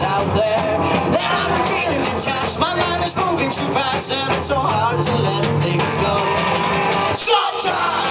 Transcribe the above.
out there. That I've been feeling detached My mind is moving too fast And it's so hard to let things go. Sometimes